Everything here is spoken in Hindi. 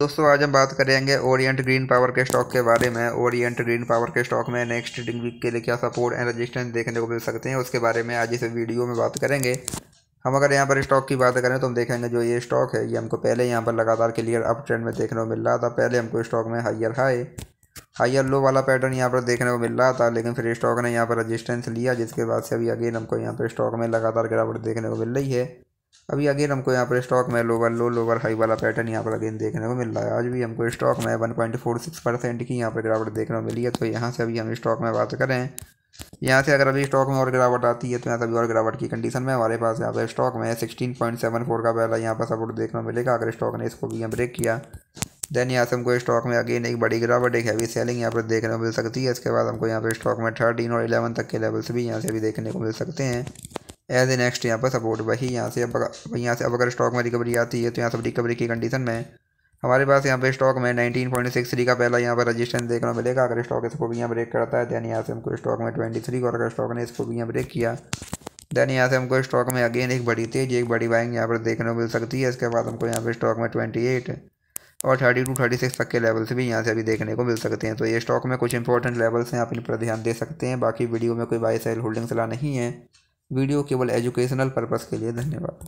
दोस्तों, आज हम बात करेंगे ओरिएंट ग्रीन पावर के स्टॉक के बारे में। ओरिएंट ग्रीन पावर के स्टॉक में नेक्स्ट ट्रेडिंग वीक के लिए क्या सपोर्ट एंड रजिस्टेंस देखने को मिल सकते हैं, उसके बारे में आज इस वीडियो में बात करेंगे। हम अगर यहाँ पर स्टॉक की बात करें तो हम देखेंगे जो ये स्टॉक है, ये हमको पहले यहाँ पर लगातार क्लियर अप ट्रेंड में देखने को मिल रहा था। पहले हमको स्टॉक में हाइयर हाई हाइयर लो वाला पैटर्न यहाँ पर देखने को मिल रहा था, लेकिन फिर स्टॉक ने यहाँ पर रजिस्टेंस लिया, जिसके बाद से अभी अगेन हमको यहाँ पर स्टॉक में लगातार गिरावट देखने को मिल रही है। अभी अगेन हमको यहाँ पर स्टॉक में लोअर लो लोअर हाई वाला पैटर्न यहाँ पर अगेन देखने को मिल रहा है। आज भी हमको स्टॉक में one point four six percent की यहाँ पर गिरावट देखने को मिली है तो यहाँ से अभी हम स्टॉक में बात करें। यहाँ से अगर अभी स्टॉक में और गिरावट आती है तो यहाँ से अभी और गिरावट की कंडीशन में हमारे पास यहाँ पर स्टॉक में सिक्सटीन पॉइंट सेवन फोर का पहला यहाँ पर सपोर्ट देखने को मिलेगा, अगर स्टॉक ने इसको भी हम ब्रेक किया। देन यहाँ से हमको स्टॉक में अगेन एक बड़ी गिरावट, एक हैवी सेलिंग यहाँ पर देखने को मिल सकती है। इसके बाद हमको यहाँ पर स्टॉक में थर्टीन और इलेवन तक के लेवल्स भी यहाँ से भी देखने को मिल सकते हैं। एज ए नेक्स्ट यहाँ पर सपोर्ट वही यहाँ से अब यहाँ से अब अगर स्टॉक में रिकवरी आती है तो यहाँ सब रिकवरी की कंडीशन में हमारे पास यहाँ पे स्टॉक में 19.63 का पहला यहाँ पर रजिस्टेंस देखने को मिलेगा। अगर स्टॉक इसको भी यहाँ ब्रेक करता है दैन यहाँ से हमको स्टॉक में 23 और अगर स्टॉक ने इसको भी यहाँ ब्रेक किया देन यहाँ से हमको स्टॉक में अगेन एक बड़ी तेज, एक बड़ी बाइंग यहाँ पर देखने को मिल सकती है। इसके बाद हमको यहाँ पर स्टॉक में ट्वेंटी और थर्टी टू थर्टी सिक्स तक के लेवल्स भी यहाँ से अभी देखने को मिल सकते हैं। तो ये स्टॉक में कुछ इंपॉर्टेंट लेवल्स हैं, आप इन पर ध्यान दे सकते हैं। बाकी वीडियो में कोई बाई सेल होल्डिंग सलाह नहीं है। वीडियो केवल एजुकेशनल पर्पज़ के लिए धन्यवाद।